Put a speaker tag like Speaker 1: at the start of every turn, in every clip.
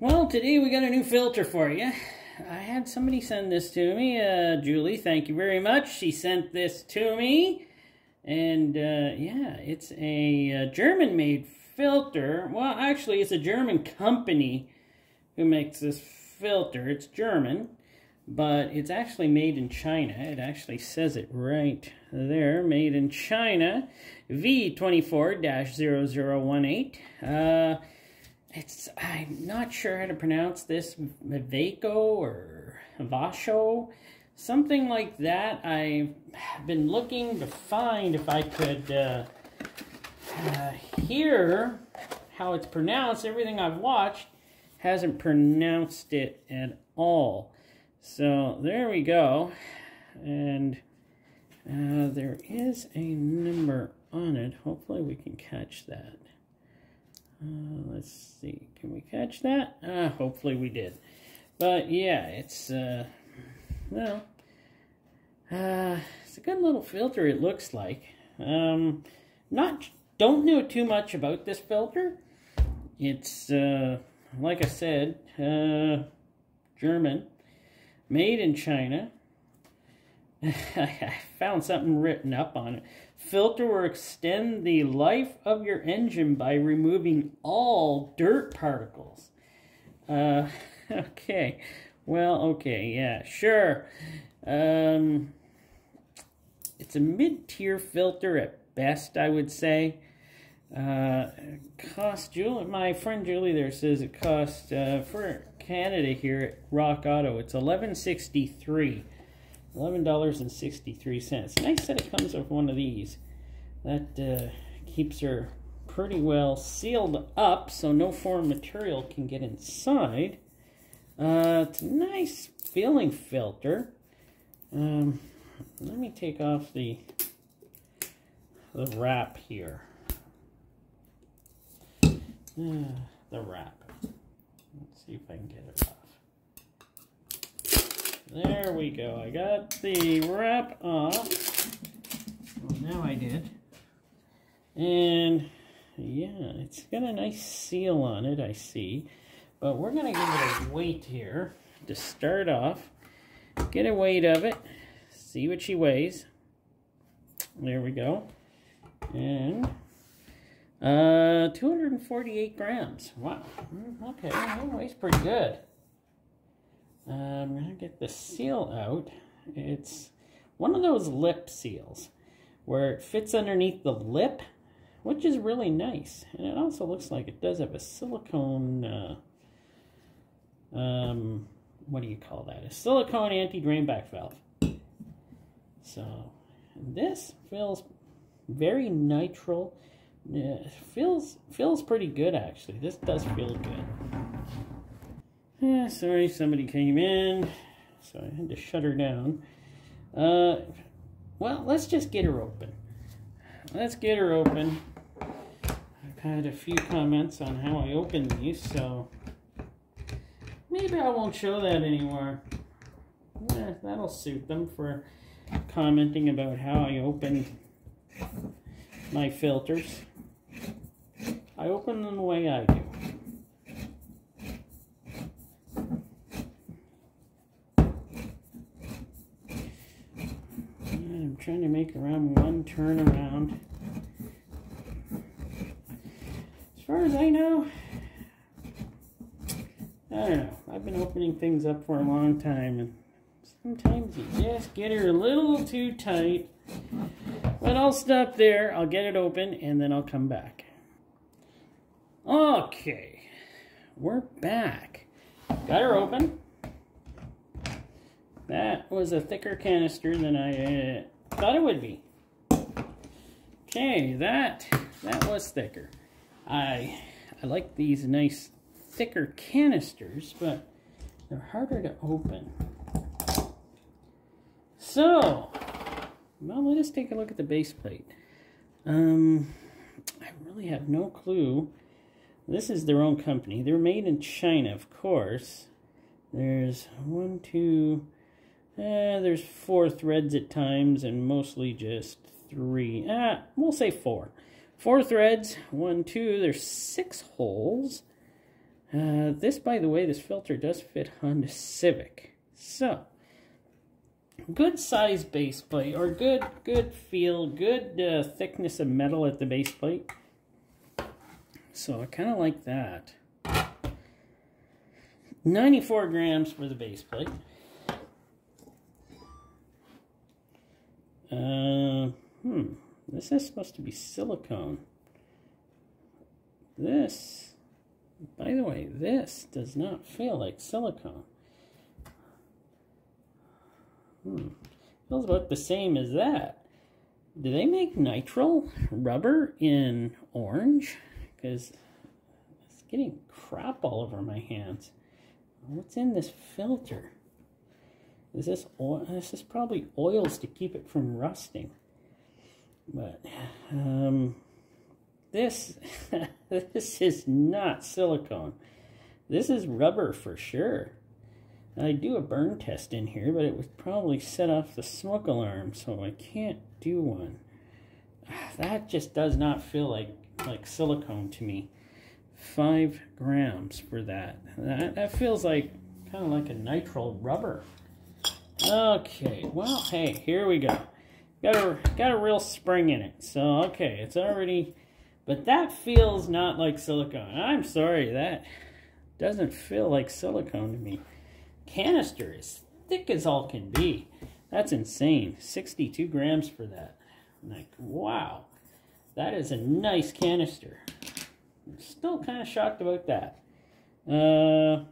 Speaker 1: Well, today we got a new filter for you. I had somebody send this to me. Uh, Julie, thank you very much. She sent this to me. And, uh, yeah, it's a, a uh, German-made filter. Well, actually, it's a German company who makes this filter. It's German, but it's actually made in China. It actually says it right there. Made in China. V24-0018. Uh, it's I'm not sure how to pronounce this Vaco or Vasho, something like that. I've been looking to find if I could uh, uh, hear how it's pronounced. Everything I've watched hasn't pronounced it at all. So there we go. And uh, there is a number on it. Hopefully we can catch that. Uh, let's see, can we catch that? Uh, hopefully we did. But yeah, it's, uh, well, uh, it's a good little filter it looks like. Um, not, don't know too much about this filter. It's, uh, like I said, uh, German, made in China. I found something written up on it. Filter will extend the life of your engine by removing all dirt particles. Uh, okay. Well, okay, yeah, sure. Um, it's a mid-tier filter at best, I would say. Uh, cost Julie, my friend Julie there says it cost uh, for Canada here at Rock Auto. It's eleven sixty three. $11.63. Nice that it comes with one of these. That uh, keeps her pretty well sealed up so no foreign material can get inside. Uh, it's a nice feeling filter. Um, let me take off the, the wrap here. Uh, the wrap. Let's see if I can get it off. There we go. I got the wrap off. Well, now I did. And yeah, it's got a nice seal on it, I see. But we're going to give it a weight here to start off. Get a weight of it. See what she weighs. There we go. And uh, 248 grams. Wow. Mm, okay, that weighs pretty good. Uh, I'm going to get the seal out. It's one of those lip seals where it fits underneath the lip, which is really nice. And it also looks like it does have a silicone, uh, um, what do you call that? A silicone anti-drain back valve. So this feels very nitrile. Yeah, feels feels pretty good actually. This does feel good. Yeah, sorry, somebody came in, so I had to shut her down. Uh, well, let's just get her open. Let's get her open. I've had a few comments on how I open these, so maybe I won't show that anymore. Yeah, that'll suit them for commenting about how I open my filters. I open them the way I do. Trying to make around one turn around. As far as I know, I don't know. I've been opening things up for a long time, and sometimes you just get her a little too tight. But I'll stop there. I'll get it open, and then I'll come back. Okay, we're back. Got her open. That was a thicker canister than I thought it would be. Okay, that that was thicker. I I like these nice thicker canisters, but they're harder to open. So, well, let us take a look at the base plate. Um, I really have no clue. This is their own company. They're made in China, of course. There's one, two, uh, there's four threads at times and mostly just three. Ah, we'll say four. Four threads. One, two. There's six holes. Uh, this, by the way, this filter does fit Honda Civic. So, good size base plate, or good, good feel, good uh, thickness of metal at the base plate. So I kind of like that. 94 grams for the base plate. Uh, hmm, this is supposed to be silicone. This, by the way, this does not feel like silicone. Hmm. Feels about the same as that. Do they make nitrile rubber in orange? Because it's getting crap all over my hands. What's in this filter? Is this oil? This is probably oils to keep it from rusting. But um, this this is not silicone. This is rubber for sure. I do a burn test in here, but it would probably set off the smoke alarm, so I can't do one. That just does not feel like like silicone to me. Five grams for that. That, that feels like kind of like a nitrile rubber. Okay, well, hey, here we go. Got a, got a real spring in it. So, okay, it's already... But that feels not like silicone. I'm sorry, that doesn't feel like silicone to me. Canister is thick as all can be. That's insane. 62 grams for that. like, wow. That is a nice canister. I'm still kind of shocked about that. Uh,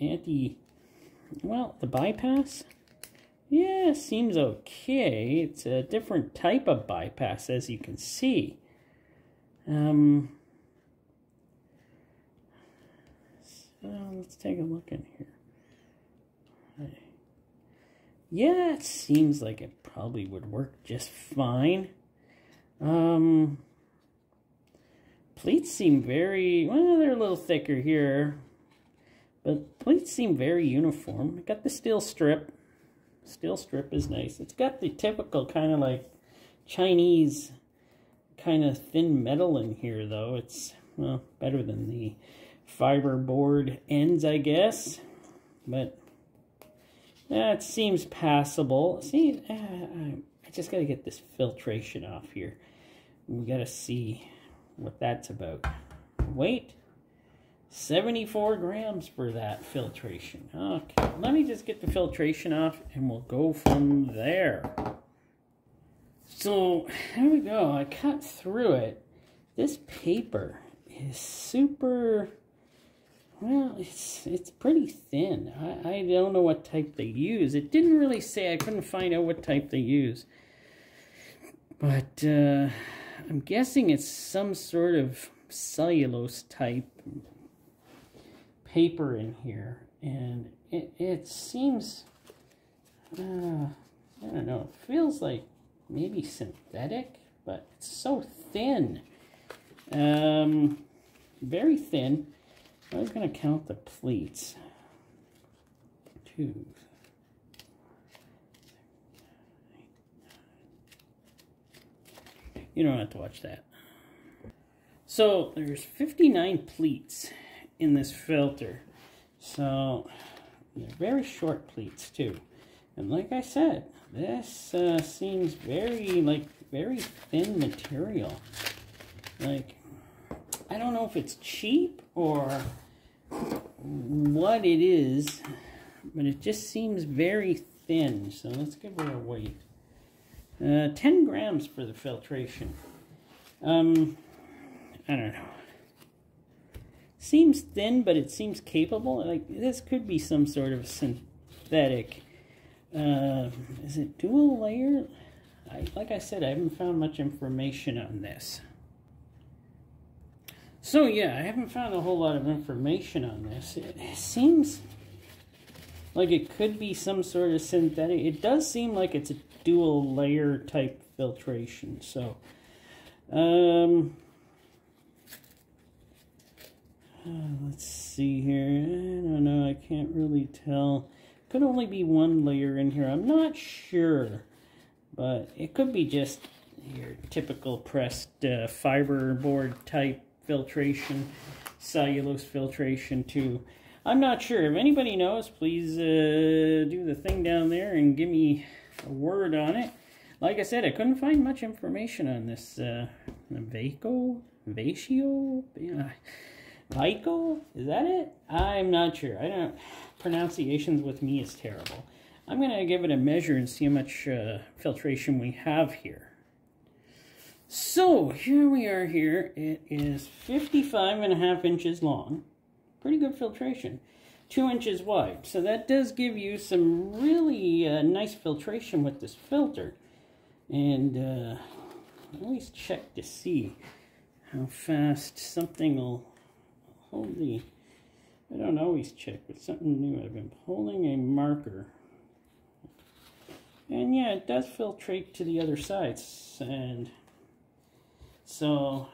Speaker 1: anti well, the bypass? Yeah, seems okay. It's a different type of bypass, as you can see. Um, so let's take a look in here. Yeah, it seems like it probably would work just fine. Um, pleats seem very, well, they're a little thicker here. But plates seem very uniform. I got the steel strip. Steel strip is nice. It's got the typical kind of like Chinese kind of thin metal in here, though. It's, well, better than the fiber board ends, I guess. But that seems passable. See, uh, I just got to get this filtration off here. We got to see what that's about. Weight 74 grams for that filtration. Okay, let me just get the filtration off and we'll go from there. So, here we go. I cut through it. This paper is super, well, it's it's pretty thin. I, I don't know what type they use. It didn't really say. I couldn't find out what type they use. But uh, I'm guessing it's some sort of cellulose type paper in here, and it, it seems, uh, I don't know, it feels like maybe synthetic, but it's so thin. Um, very thin. I was going to count the pleats. Two. You don't have to watch that. So there's 59 pleats in this filter. So, they're very short pleats too. And like I said, this uh, seems very, like, very thin material. Like, I don't know if it's cheap or what it is, but it just seems very thin. So let's give her a weight. Uh, 10 grams for the filtration. Um, I don't know seems thin, but it seems capable. Like this could be some sort of synthetic. Uh, is it dual layer? I, like I said, I haven't found much information on this. So yeah, I haven't found a whole lot of information on this. It, it seems like it could be some sort of synthetic. It does seem like it's a dual layer type filtration. So, um, let's see here. I don't know. I can't really tell. Could only be one layer in here. I'm not sure. But it could be just your typical pressed uh, fiberboard type filtration. cellulose filtration too. I'm not sure. If anybody knows, please uh, do the thing down there and give me a word on it. Like I said, I couldn't find much information on this uh, Vaco, Vatio, yeah. Vico, is that it? I'm not sure. I don't, pronunciations with me is terrible. I'm going to give it a measure and see how much uh, filtration we have here. So, here we are here. It is 55 and a half inches long. Pretty good filtration. Two inches wide. So that does give you some really uh, nice filtration with this filter. And uh, always check to see how fast something will the... I don't always check, but something new. I've been holding a marker and yeah, it does filtrate to the other sides. And so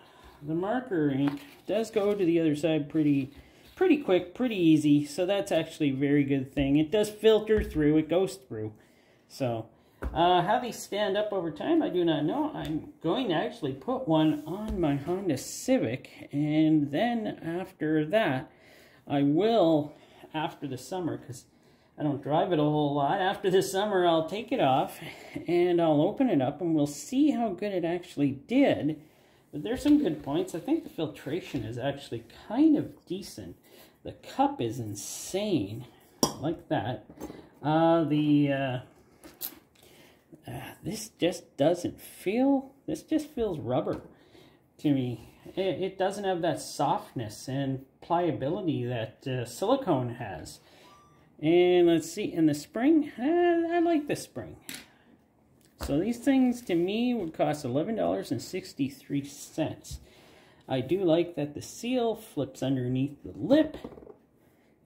Speaker 1: the marker ink does go to the other side pretty pretty quick, pretty easy. So that's actually a very good thing. It does filter through, it goes through. So uh, how these stand up over time, I do not know. I'm going to actually put one on my Honda Civic. And then after that, I will, after the summer, because I don't drive it a whole lot. After the summer, I'll take it off and I'll open it up and we'll see how good it actually did. But there's some good points. I think the filtration is actually kind of decent. The cup is insane, like that. Uh, the, uh, uh, this just doesn't feel, this just feels rubber to me. It, it doesn't have that softness and pliability that uh, silicone has. And let's see, in the spring, uh, I like the spring. So these things to me would cost $11.63. I do like that the seal flips underneath the lip.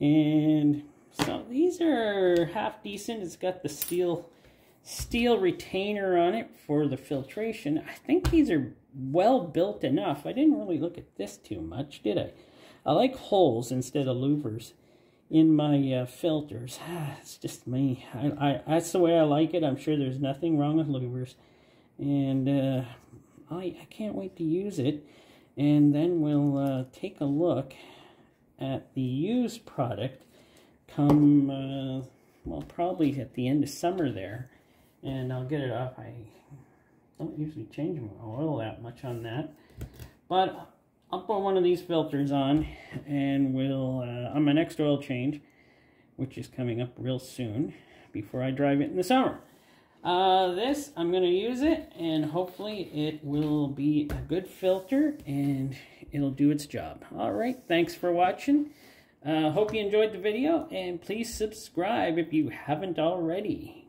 Speaker 1: And so these are half decent. It's got the steel steel retainer on it for the filtration. I think these are well built enough. I didn't really look at this too much, did I? I like holes instead of louvers in my uh, filters. it's just me. I, I, that's the way I like it. I'm sure there's nothing wrong with louvers. And uh, I, I can't wait to use it. And then we'll uh, take a look at the used product come, uh, well, probably at the end of summer there. And I'll get it off. I don't usually change my oil that much on that. But I'll put one of these filters on and we'll, uh, on my next oil change, which is coming up real soon before I drive it in the summer. Uh, this, I'm going to use it and hopefully it will be a good filter and it'll do its job. Alright, thanks for watching. Uh, hope you enjoyed the video and please subscribe if you haven't already.